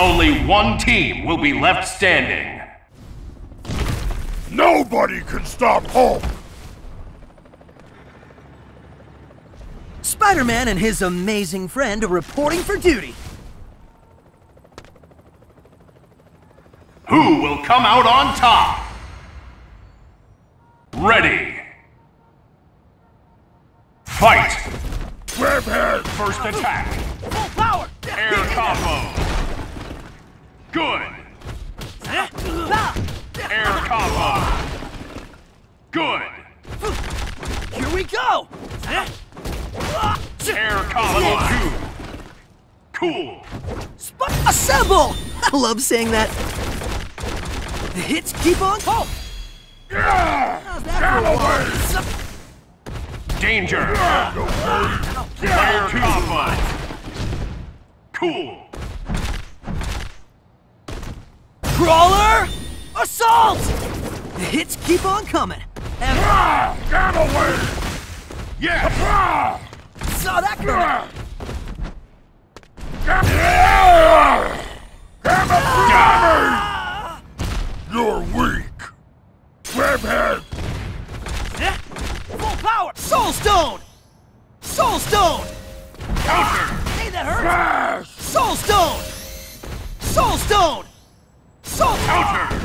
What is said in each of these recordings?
Only one team will be left standing. Nobody can stop Hulk! Spider-Man and his amazing friend are reporting for duty. Who will come out on top? Ready. Fight! Webhead! First attack. Good. Air combo. Good. Here we go! Air combo two. Cool. Sp assemble! I love saying that. The hits keep on. Oh! Yeah! How's that Get for a away! while? Danger. Okay. Air combo. Cool. Assault! The hits keep on coming. And! Get away! Yes. Ah! saw that coming. Ah! You're weak! Webhead! Full power! Soul Stone! Soul Stone! Counter. Hey, that hurts! Flash! Soul Stone! Soul Stone! Soul Counter.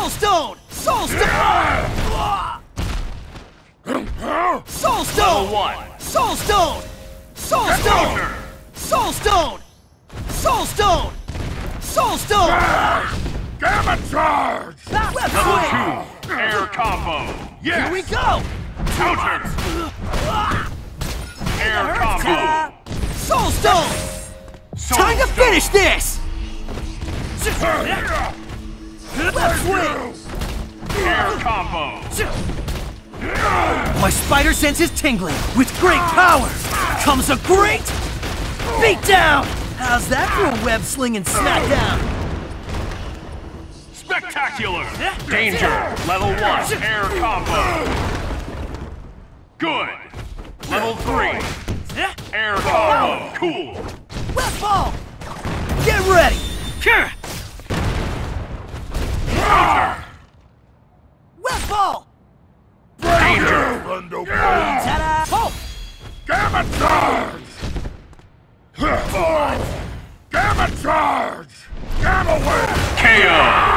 Soul Stone! Soul Stone! Soul Stone! one. Soul Stone! Soul Stone! Soul Stone! Soul Stone! Soul Stone! Gamma charge! Left Level swing! two. Air combo. Yes. Here we go! Counter. Air combo. Soul Stone! Soul Time to finish this! Left swing! Air combo. My spider sense is tingling. With great power comes a great beatdown! How's that for a web slinging smackdown? Spectacular. Danger. Level one. Air combo. Good. Level three. Air combo. Cool. Web ball! Get ready! Counter. Web ball! Danger. Rondo Oh! Gamma charge! Gamma charge! Gamma wave! KO.